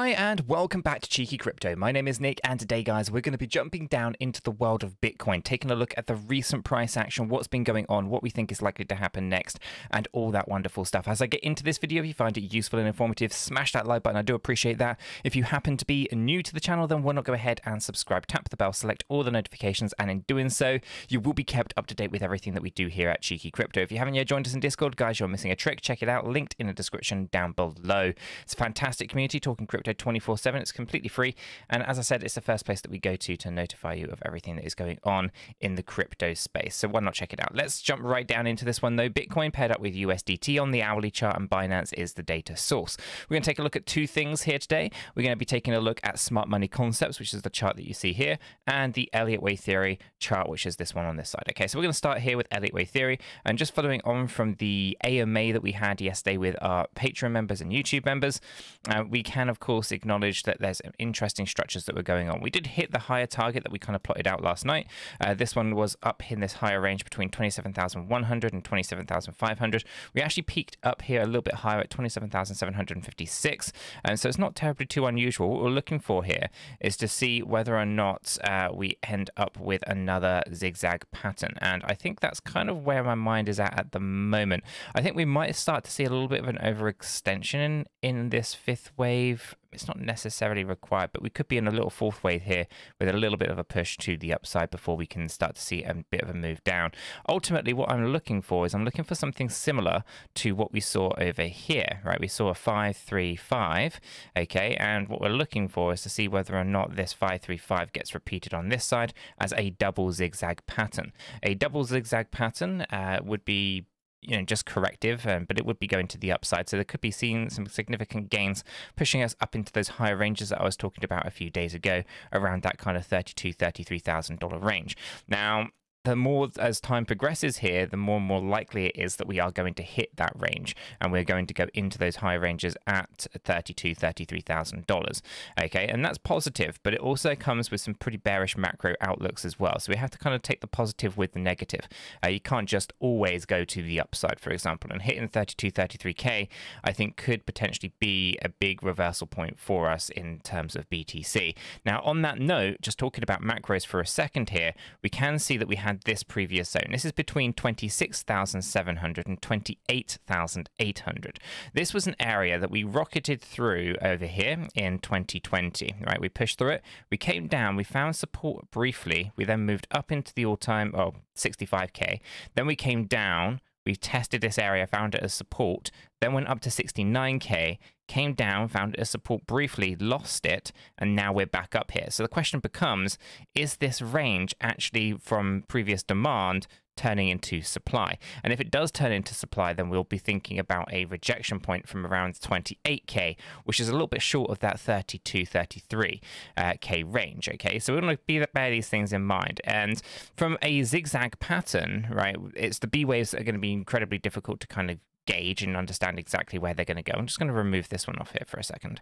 Hi, and welcome back to Cheeky Crypto. My name is Nick, and today, guys, we're going to be jumping down into the world of Bitcoin, taking a look at the recent price action, what's been going on, what we think is likely to happen next, and all that wonderful stuff. As I get into this video, if you find it useful and informative, smash that like button. I do appreciate that. If you happen to be new to the channel, then why not go ahead and subscribe, tap the bell, select all the notifications, and in doing so, you will be kept up to date with everything that we do here at Cheeky Crypto. If you haven't yet joined us in Discord, guys, you're missing a trick. Check it out, linked in the description down below. It's a fantastic community talking crypto 24 7 it's completely free. And as I said, it's the first place that we go to to notify you of everything that is going on in the crypto space. So why not check it out? Let's jump right down into this one though. Bitcoin paired up with USDT on the hourly chart and Binance is the data source. We're going to take a look at two things here today. We're going to be taking a look at smart money concepts, which is the chart that you see here, and the Elliott Wave theory chart, which is this one on this side. Okay, so we're going to start here with Elliott Wave theory and just following on from the AMA that we had yesterday with our Patreon members and YouTube members, uh, we can of course acknowledge that there's interesting structures that were going on. We did hit the higher target that we kind of plotted out last night. Uh, this one was up in this higher range between 27,100 and 27,500. We actually peaked up here a little bit higher at 27,756. And so it's not terribly too unusual. What we're looking for here is to see whether or not uh, we end up with another zigzag pattern. And I think that's kind of where my mind is at at the moment. I think we might start to see a little bit of an overextension in this fifth wave it's not necessarily required, but we could be in a little fourth wave here with a little bit of a push to the upside before we can start to see a bit of a move down. Ultimately, what I'm looking for is I'm looking for something similar to what we saw over here, right? We saw a 535, okay? And what we're looking for is to see whether or not this 535 gets repeated on this side as a double zigzag pattern. A double zigzag pattern uh, would be you know just corrective um, but it would be going to the upside. So there could be seen some significant gains pushing us up into those higher ranges that I was talking about a few days ago around that kind of 32 33000 dollar range. Now the more as time progresses here, the more and more likely it is that we are going to hit that range and we're going to go into those high ranges at $32,000, $33,000. Okay, and that's positive, but it also comes with some pretty bearish macro outlooks as well. So we have to kind of take the positive with the negative. Uh, you can't just always go to the upside, for example, and hitting 32, 33K, I think could potentially be a big reversal point for us in terms of BTC. Now, on that note, just talking about macros for a second here, we can see that we have had this previous zone. This is between 26,700 and 28,800. This was an area that we rocketed through over here in 2020, right? We pushed through it, we came down, we found support briefly, we then moved up into the all-time, oh, 65k. Then we came down, we tested this area, found it as support, then went up to 69k, came down, found a support briefly, lost it, and now we're back up here. So the question becomes, is this range actually from previous demand turning into supply. And if it does turn into supply, then we'll be thinking about a rejection point from around 28k, which is a little bit short of that 32, 33k uh, range. Okay, so we want to be, bear these things in mind. And from a zigzag pattern, right, it's the B waves that are going to be incredibly difficult to kind of gauge and understand exactly where they're going to go. I'm just going to remove this one off here for a second.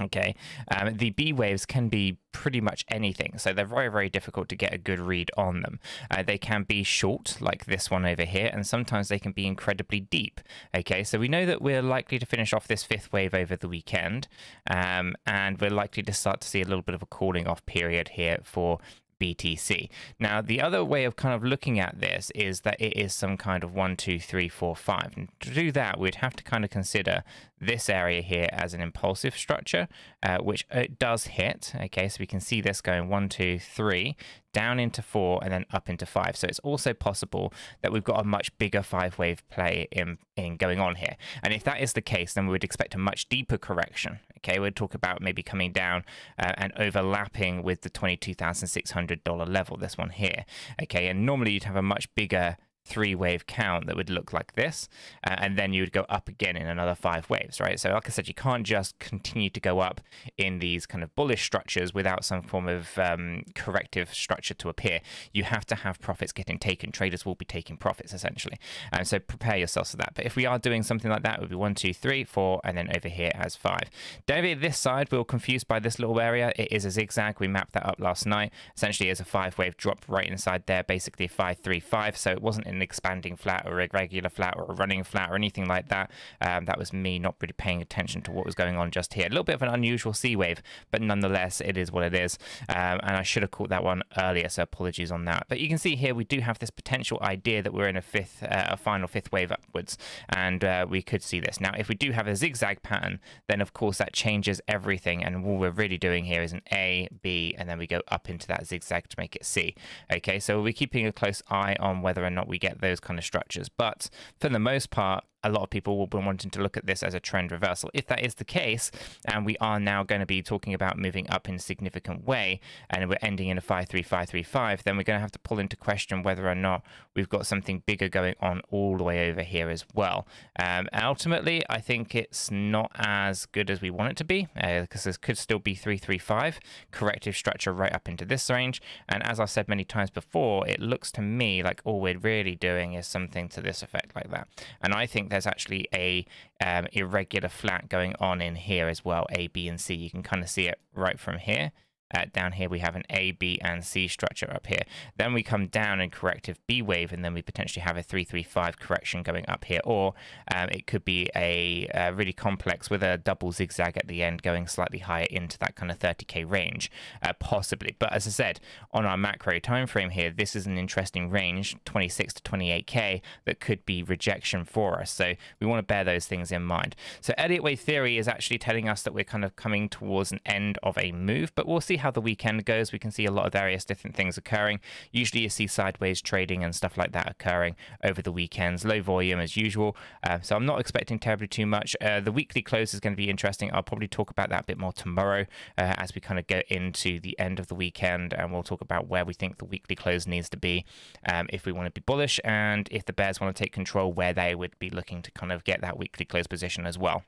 Okay, um, the B waves can be pretty much anything, so they're very, very difficult to get a good read on them. Uh, they can be short, like this one over here, and sometimes they can be incredibly deep. Okay, so we know that we're likely to finish off this fifth wave over the weekend, um, and we're likely to start to see a little bit of a cooling off period here for BTC. Now, the other way of kind of looking at this is that it is some kind of one, two, three, four, five. And to do that, we'd have to kind of consider this area here as an impulsive structure, uh, which it does hit. Okay, so we can see this going one, two, three, down into four, and then up into five. So it's also possible that we've got a much bigger five wave play in, in going on here. And if that is the case, then we would expect a much deeper correction. Okay, we'd talk about maybe coming down uh, and overlapping with the $22,600 level, this one here. Okay, and normally you'd have a much bigger three wave count that would look like this uh, and then you would go up again in another five waves right? So like i said you can't just continue to go up in these kind of bullish structures without some form of um, corrective structure to appear. You have to have profits getting taken. Traders will be taking profits essentially. And so prepare yourselves for that. But if we are doing something like that it would be one two three four and then over here as five. David this side. We are confused by this little area. It is a zigzag. We mapped that up last night. Essentially as a five wave drop right inside there basically five three five. So it wasn't an expanding flat or a regular flat or a running flat or anything like that. Um, that was me not really paying attention to what was going on just here. A little bit of an unusual C wave, but nonetheless, it is what it is. Um, and I should have caught that one earlier, so apologies on that. But you can see here we do have this potential idea that we're in a fifth, uh, a final fifth wave upwards, and uh, we could see this. Now, if we do have a zigzag pattern, then of course that changes everything, and what we're really doing here is an A, B, and then we go up into that zigzag to make it C. Okay, so we're keeping a close eye on whether or not we get those kind of structures, but for the most part, a lot of people will be wanting to look at this as a trend reversal. If that is the case, and we are now going to be talking about moving up in a significant way, and we're ending in a 53535, then we're going to have to pull into question whether or not we've got something bigger going on all the way over here as well. Um, ultimately, I think it's not as good as we want it to be, because uh, this could still be 335, corrective structure right up into this range. And as I've said many times before, it looks to me like all we're really doing is something to this effect like that. And I think there's actually a um, irregular flat going on in here as well, A, B, and C. You can kind of see it right from here. Uh, down here we have an A, B, and C structure up here. Then we come down in corrective B wave, and then we potentially have a 335 correction going up here. Or um, it could be a, a, really complex with a double zigzag at the end going slightly higher into that kind of 30k range, uh, possibly. But as I said, on our macro time frame here, this is an interesting range, 26 to 28k, that could be rejection for us. So we want to bear those things in mind. So Elliott wave theory is actually telling us that we're kind of coming towards an end of a move, but we'll see how the weekend goes, we can see a lot of various different things occurring. Usually you see sideways trading and stuff like that occurring over the weekends. Low volume as usual. Uh, so I'm not expecting terribly too much. Uh, the weekly close is going to be interesting. I'll probably talk about that a bit more tomorrow uh, as we kind of go into the end of the weekend and we'll talk about where we think the weekly close needs to be um, if we want to be bullish and if the bears want to take control where they would be looking to kind of get that weekly close position as well.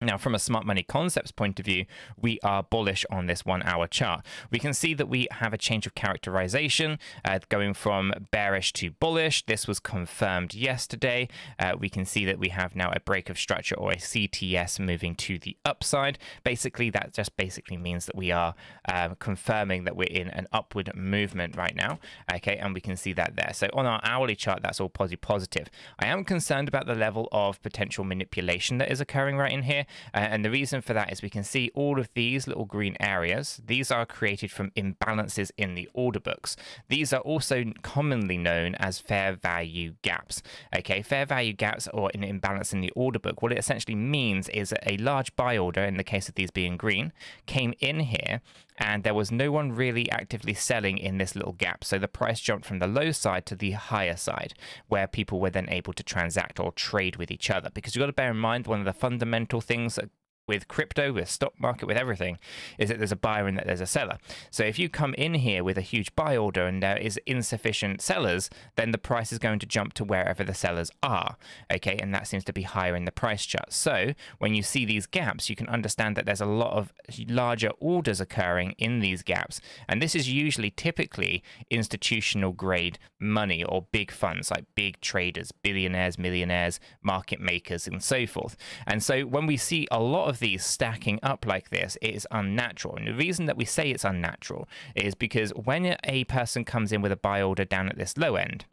Now, from a smart money concepts point of view, we are bullish on this one hour chart. We can see that we have a change of characterization uh, going from bearish to bullish. This was confirmed yesterday. Uh, we can see that we have now a break of structure or a CTS moving to the upside. Basically, that just basically means that we are um, confirming that we're in an upward movement right now. Okay, and we can see that there. So on our hourly chart, that's all positive. I am concerned about the level of potential manipulation that is occurring right in here. Uh, and the reason for that is we can see all of these little green areas. These are created from imbalances in the order books. These are also commonly known as fair value gaps. Okay, fair value gaps or an imbalance in the order book. What it essentially means is that a large buy order, in the case of these being green, came in here and there was no one really actively selling in this little gap. So the price jumped from the low side to the higher side, where people were then able to transact or trade with each other. Because you've got to bear in mind one of the fundamental things that with crypto, with stock market, with everything, is that there's a buyer and that there's a seller. So if you come in here with a huge buy order and there is insufficient sellers, then the price is going to jump to wherever the sellers are. Okay, and that seems to be higher in the price chart. So when you see these gaps, you can understand that there's a lot of larger orders occurring in these gaps. And this is usually typically institutional grade money or big funds like big traders, billionaires, millionaires, market makers, and so forth. And so when we see a lot of these stacking up like this is unnatural. And the reason that we say it's unnatural is because when a person comes in with a buy order down at this low end,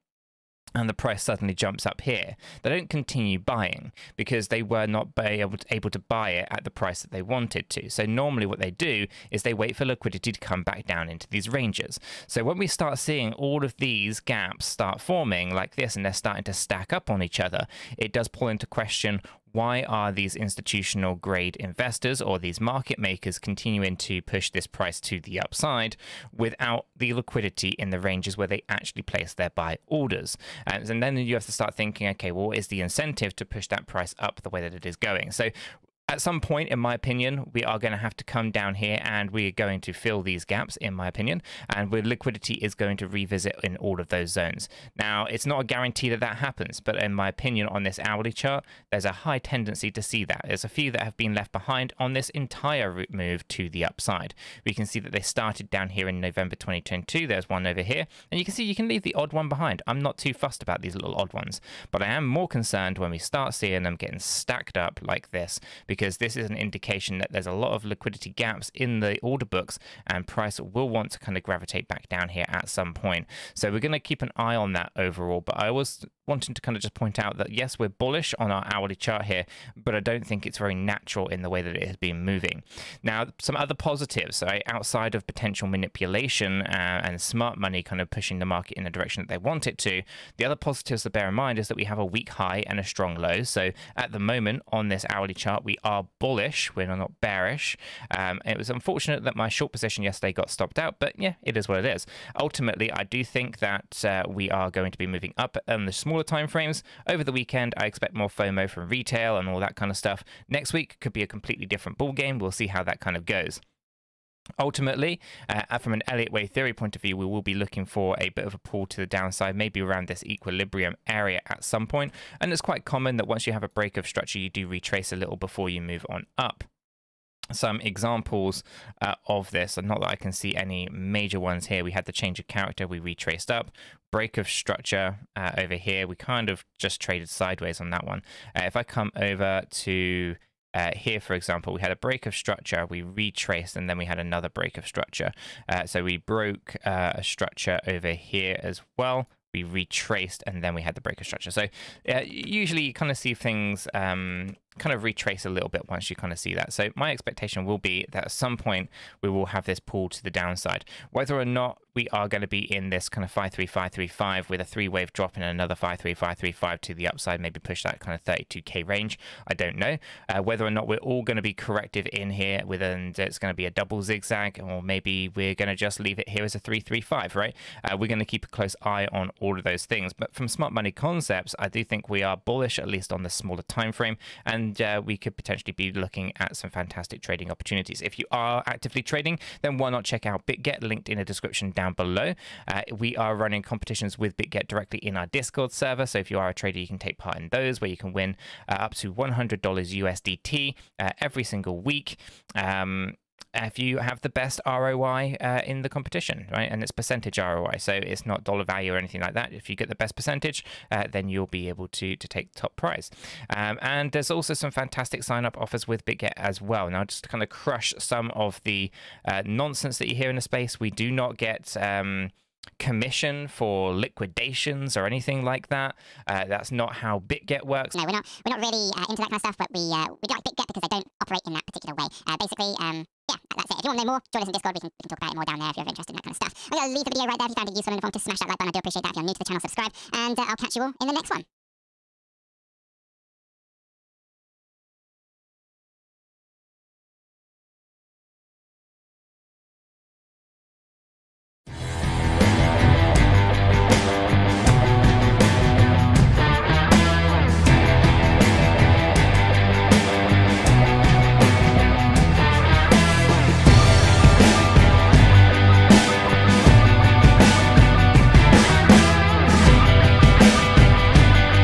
and the price suddenly jumps up here, they don't continue buying because they were not able to, buy it at the price that they wanted to. So normally what they do is they wait for liquidity to come back down into these ranges. So when we start seeing all of these gaps start forming like this and they're starting to stack up on each other, it does pull into question why are these institutional grade investors or these market makers continuing to push this price to the upside without the liquidity in the ranges where they actually place their buy orders? And, then you have to start thinking, okay, well, what is the incentive to push that price up the way that it is going? So at some point, in my opinion, we are going to have to come down here and we are going to fill these gaps, in my opinion, and where liquidity is going to revisit in all of those zones. Now, it's not a guarantee that that happens, but in my opinion, on this hourly chart, there's a high tendency to see that. There's a few that have been left behind on this entire move to the upside. We can see that they started down here in November 2022. There's one over here, and you can see you can leave the odd one behind. I'm not too fussed about these little odd ones, but I am more concerned when we start seeing them getting stacked up like this because this is an indication that there's a lot of liquidity gaps in the order books and price will want to kind of gravitate back down here at some point. So we're going to keep an eye on that overall. But I was wanting to kind of just point out that yes, we're bullish on our hourly chart here, but I don't think it's very natural in the way that it has been moving. Now, some other positives, right, outside of potential manipulation uh, and smart money kind of pushing the market in the direction that they want it to, the other positives to bear in mind is that we have a weak high and a strong low. So at the moment on this hourly chart, we are bullish, we're not bearish. Um, it was unfortunate that my short position yesterday got stopped out, but yeah, it is what it is. Ultimately, I do think that uh, we are going to be moving up on the smaller time frames. Over the weekend, I expect more FOMO from retail and all that kind of stuff. Next week could be a completely different ball game. We'll see how that kind of goes. Ultimately, uh, from an Elliott Wave theory point of view, we will be looking for a bit of a pull to the downside, maybe around this equilibrium area at some point. And it's quite common that once you have a break of structure, you do retrace a little before you move on up some examples uh, of this, and not that I can see any major ones here. We had the change of character, we retraced up, break of structure uh, over here. We kind of just traded sideways on that one. Uh, if I come over to uh, here, for example, we had a break of structure, we retraced, and then we had another break of structure. Uh, so we broke uh, a structure over here as well. We retraced, and then we had the break of structure. So usually you kind of see things um, kind of retrace a little bit once you kind of see that. So my expectation will be that at some point we will have this pull to the downside. Whether or not we are going to be in this kind of 53535 with a three wave drop and another 53535 to the upside, maybe push that kind of 32k range. I don't know. Uh, whether or not we're all going to be corrective in here with and it's going to be a double zigzag or maybe we're going to just leave it here as a 335, right? Uh, we're going to keep a close eye on all of those things. But from smart money concepts, I do think we are bullish at least on the smaller time frame and and uh, we could potentially be looking at some fantastic trading opportunities. If you are actively trading, then why not check out Bitget, linked in the description down below. Uh, we are running competitions with Bitget directly in our Discord server, so if you are a trader, you can take part in those where you can win uh, up to $100 USDT uh, every single week. Um, if you have the best ROI uh, in the competition, right? And it's percentage ROI, so it's not dollar value or anything like that. If you get the best percentage, uh, then you'll be able to to take top prize. Um, and there's also some fantastic sign up offers with Bitget as well. Now, just to kind of crush some of the uh, nonsense that you hear in the space, we do not get. Um, commission for liquidations or anything like that. Uh, that's not how Bitget works. No, we're not. We're not really uh, into that kind of stuff. But we uh, we like Bitget because they don't operate in that particular way. Uh, basically, um, that's it. If you want to know more, join us in Discord. We can, we can talk about it more down there if you're interested in that kind of stuff. I'm gonna leave the video right there. If you found it useful and informative, smash that like button. I do appreciate that. If you're new to the channel, subscribe, and uh, I'll catch you all in the next one.